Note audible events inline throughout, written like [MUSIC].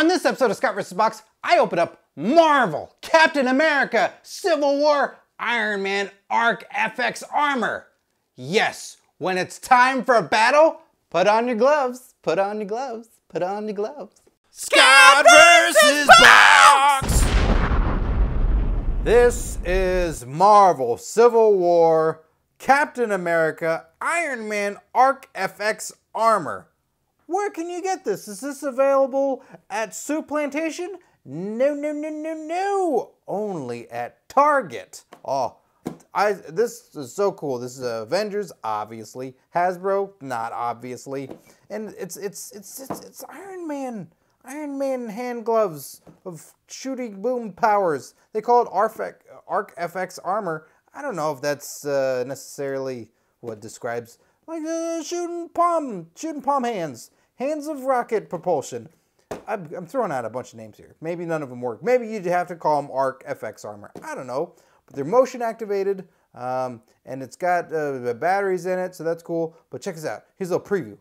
On this episode of Scott vs. Box, I open up Marvel, Captain America, Civil War, Iron Man, Arc FX armor. Yes, when it's time for a battle, put on your gloves, put on your gloves, put on your gloves. Scott versus Box! This is Marvel, Civil War, Captain America, Iron Man, Arc FX armor. Where can you get this? Is this available at Souplantation? No, no, no, no, no. Only at Target. Oh, I this is so cool. This is Avengers, obviously. Hasbro, not obviously. And it's it's it's it's, it's Iron Man. Iron Man hand gloves of shooting boom powers. They call it Arc, Arc FX armor. I don't know if that's uh, necessarily what describes like uh, shooting palm shooting palm hands. Hands of rocket propulsion. I'm, throwing out a bunch of names here. Maybe none of them work. Maybe you have to call them ARC FX armor. I don't know. But they're motion activated, um, and it's got uh, batteries in it, so that's cool. But check this out. Here's a little preview.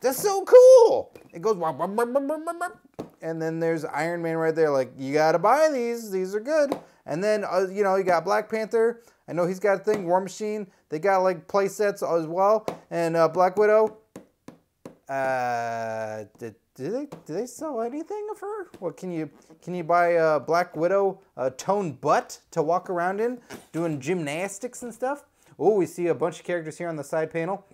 That's so cool. It goes, and then there's Iron Man right there. Like, you got to buy these. These are good. And then, uh, you know, you got Black Panther. I know he's got a thing, War Machine. They got like play sets as well. And uh, Black Widow. Uh, did, do they do they sell anything of her? What can you can you buy a Black Widow a toned butt to walk around in, doing gymnastics and stuff? Oh, we see a bunch of characters here on the side panel.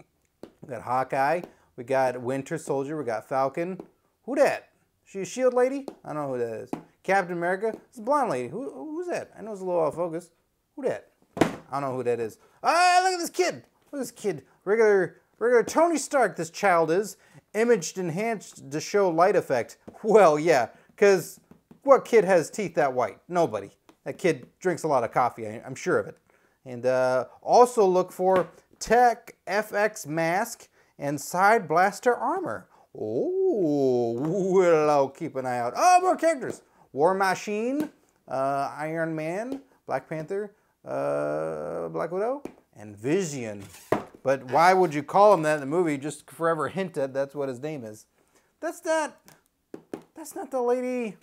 We got Hawkeye. We got Winter Soldier. We got Falcon. Who that? She a shield lady? I don't know who that is. Captain America. It's a blonde lady. Who, who's that? I know it's a little off focus. Who that? I don't know who that is. Ah, look at this kid. Look at this kid. Regular, regular Tony Stark, this child is. Imaged enhanced to show light effect. Well, yeah, because what kid has teeth that white? Nobody. That kid drinks a lot of coffee, I'm sure of it. And uh, also look for Tech FX mask and side blaster armor. Oh, well, keep an eye out. Oh, more characters. War Machine, uh, Iron Man, Black Panther, uh, Black Widow, and Vision. But why would you call him that in the movie? Just forever hinted that's what his name is. That's not, that's not the lady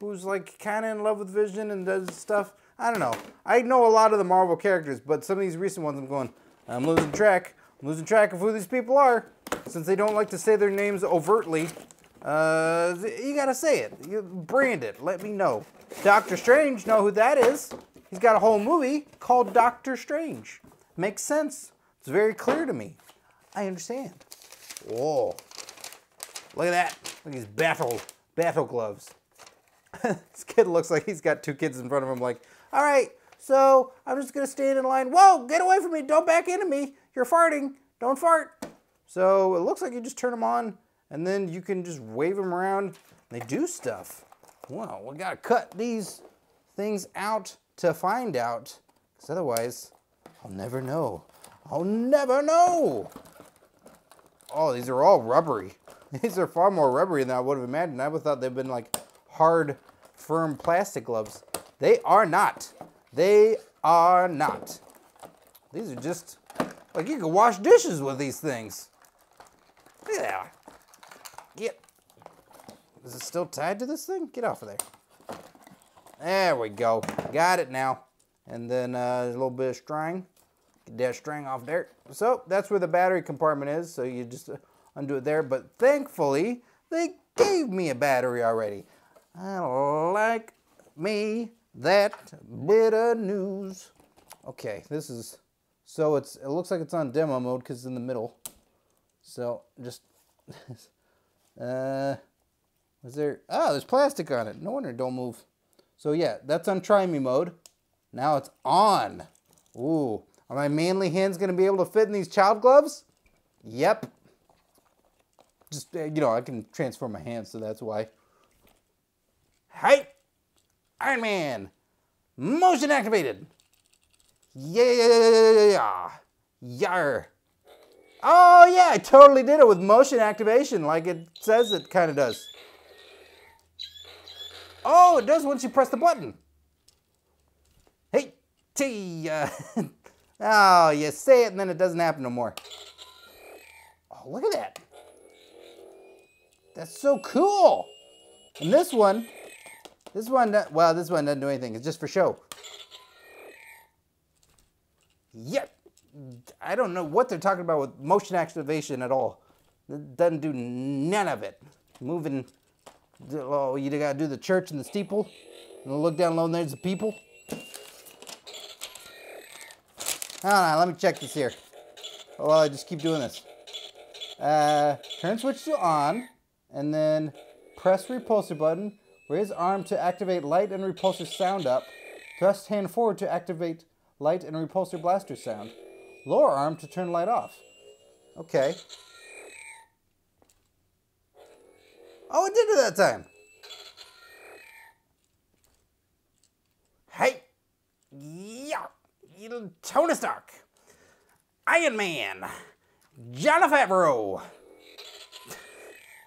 who's like kind of in love with Vision and does stuff. I don't know. I know a lot of the Marvel characters, but some of these recent ones I'm going, I'm losing track. I'm losing track of who these people are. Since they don't like to say their names overtly, uh, you gotta say it. You brand it. Let me know. Doctor Strange, know who that is. He's got a whole movie called Doctor Strange. Makes sense. It's very clear to me. I understand. Whoa. Look at that. Look at these battle, battle gloves. [LAUGHS] this kid looks like he's got two kids in front of him like, all right, so I'm just gonna stand in line. Whoa, get away from me. Don't back into me. You're farting. Don't fart. So it looks like you just turn them on and then you can just wave them around. They do stuff. Well, we gotta cut these things out to find out, because otherwise I'll never know. I'll never know. Oh, these are all rubbery. [LAUGHS] These are far more rubbery than I would have imagined. I would have thought they'd been like hard, firm plastic gloves. They are not. They are not. These are just, like you can wash dishes with these things. That. Get. Is it still tied to this thing? Get off of there. There we go. Got it now. And then uh, a little bit of string. Get that string off there. So that's where the battery compartment is. So you just uh, undo it there. But thankfully, they gave me a battery already. I like me that bit of news. Okay, this is, so it's, it looks like it's on demo mode because it's in the middle. So just, [LAUGHS] uh, is there, oh, there's plastic on it. No wonder it don't move. So yeah, that's on try me mode. Now it's on. Ooh, are my manly hands gonna be able to fit in these child gloves? Yep. Just, uh, you know, I can transform my hands, so that's why. Hey, Iron Man, motion activated. Yeah, yar. Oh yeah, I totally did it with motion activation like it says it kind of does. Oh, it does once you press the button. Hey, T. Uh, [LAUGHS] oh, you say it and then it doesn't happen no more. Oh, look at that. That's so cool. And this one, this one, well, this one doesn't do anything. It's just for show. Yep. I don't know what they're talking about with motion activation at all. It doesn't do none of it. Moving, oh, you gotta do the church and the steeple. And look down low and there's the people. Hold on, let me check this here. Oh, well, I just keep doing this. Uh, turn switch to on, and then press repulsor button. Raise arm to activate light and repulsor sound up. Thrust hand forward to activate light and repulsor blaster sound. Lower arm to turn light off. Okay. Oh, it did it that time. Hey. Yeah. Tony Stark. Iron Man. Jon Favreau.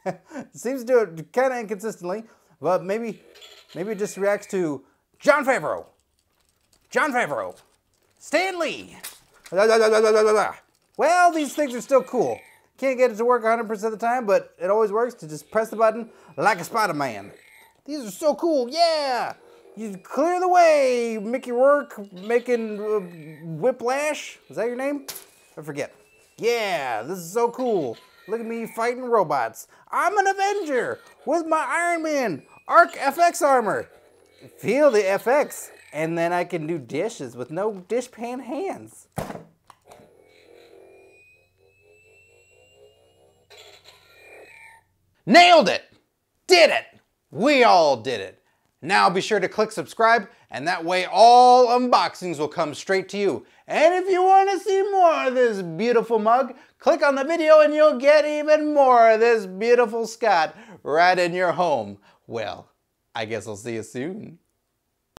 [LAUGHS] Seems to do it kind of inconsistently, but maybe maybe it just reacts to Jon Favreau. Jon Favreau. Stan Lee. Well, these things are still cool. Can't get it to work 100% of the time, but it always works to just press the button like a Spider-Man. These are so cool, yeah! You clear the way, Mickey Rourke making uh, Whiplash. Is that your name? I forget. Yeah, this is so cool. Look at me fighting robots. I'm an Avenger with my Iron Man Arc FX armor. Feel the FX, and then I can do dishes with no dishpan hands. Nailed it! Did it! We all did it. Now be sure to click subscribe and that way all unboxings will come straight to you. And if you want to see more of this beautiful mug, click on the video and you'll get even more of this beautiful Scott right in your home. Well, I guess I'll see you soon.